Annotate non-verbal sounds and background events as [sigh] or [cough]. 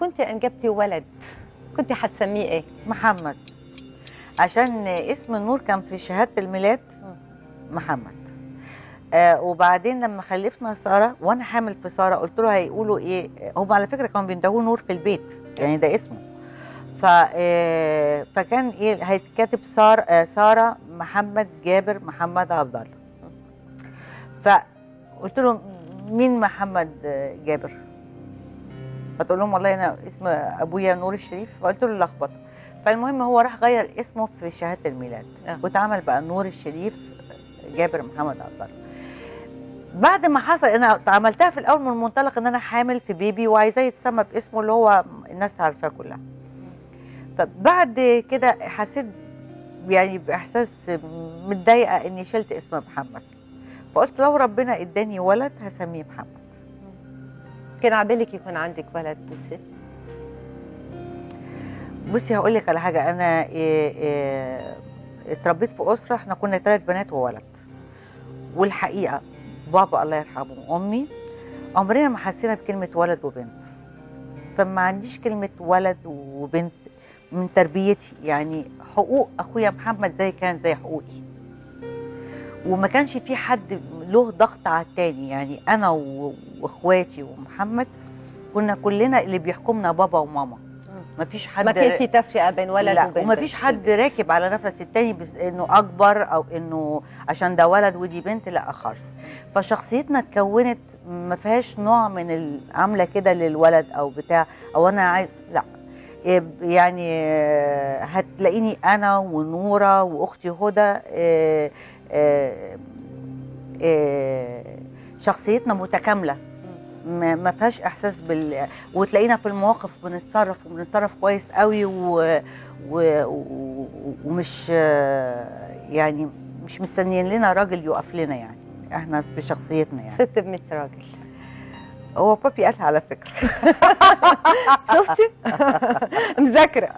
كنت انجبتي ولد كنت هتسميه إيه؟ محمد. عشان اسم النور كان في شهادة الميلاد محمد. آه وبعدين لما خلفنا سارة وأنا حامل في سارة قلت له هيقولوا إيه؟ هم على فكرة كانوا بيندهوه نور في البيت يعني ده اسمه. ف آه فكان إيه؟ هيتكتب سار آه سارة محمد جابر محمد عبد الله. فقلت له مين محمد جابر؟ فتقول لهم والله أنا اسم أبويا نور الشريف فقلت له لخبط فالمهم هو راح غير اسمه في شهادة الميلاد آه. واتعمل بقى نور الشريف جابر محمد عبد الله. بعد ما حصل أنا عملتها في الأول من منطلق إن أنا حامل في بيبي وعايزاه يتسمى باسمه اللي هو الناس عارفاه كلها. فبعد كده حسيت يعني بإحساس متضايقة إني شلت اسم محمد. فقلت لو ربنا إداني ولد هسميه محمد. كان عبالك يكون عندك ولد بس بصي هقول لك على حاجة. أنا إيه إيه اتربيت في أسرة إحنا كنا ثلاث بنات وولد. والحقيقة بابا الله يرحمه وأمي عمرنا ما حسينا بكلمة ولد وبنت. فما عنديش كلمة ولد وبنت من تربيتي. يعني حقوق أخويا محمد زي كان زي حقوقي. وما كانش في حد له ضغط على التاني. يعني أنا وإخواتي ومحمد كنا كلنا اللي بيحكمنا بابا وماما. ما فيش حد ما كان في تفرقه بين ولد وبنت وما فيش حد راكب على نفس التاني بس إنه أكبر أو إنه عشان ده ولد ودي بنت لا خالص. فشخصيتنا اتكونت ما فيهاش نوع من عاملة كده للولد أو بتاع أو أنا عايز لا. إيه يعني هتلاقيني أنا ونورة وأختي هدى آه، آه، شخصيتنا متكاملة. ما فيهاش إحساس بال وتلاقينا في المواقف بنتصرف وبنتصرف كويس قوي و... و... و... ومش آه، يعني مش مستنيين لنا راجل يقف لنا يعني. إحنا في شخصيتنا يعني. ست ب 100 راجل. هو بابي قالها على فكرة. [laughs] شفتي؟ [laughs] مذاكرة.